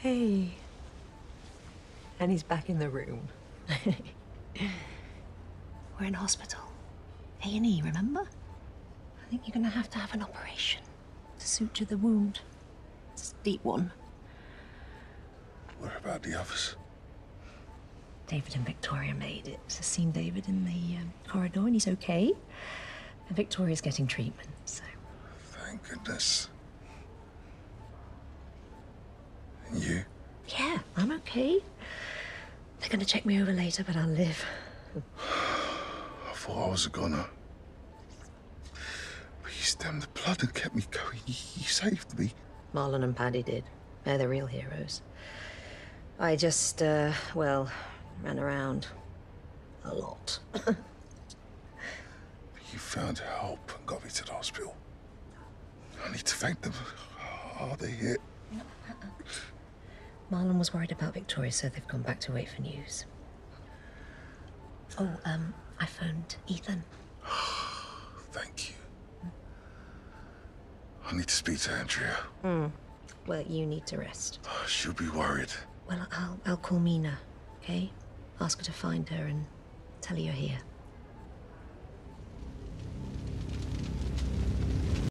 okay. And he's back in the room. We're in hospital. A&E, remember? I think you're gonna have to have an operation to suture the wound. It's a deep one. What about the others? David and Victoria made it. I've seen David in the um, corridor and he's okay. And Victoria's getting treatment, so. Thank goodness. You? Yeah, I'm okay. They're gonna check me over later, but I'll live. I thought I was a goner. But you stemmed the blood and kept me going. You, you saved me. Marlon and Paddy did. They're the real heroes. I just, uh, well, ran around. A lot. You found help and got me to the hospital. I need to thank them. Are they here? Marlon was worried about Victoria, so they've gone back to wait for news. Oh, um, I phoned Ethan. Thank you. I need to speak to Andrea. Hmm. Well, you need to rest. She'll be worried. Well, I'll, I'll call Meena, okay? Ask her to find her and tell her you're here.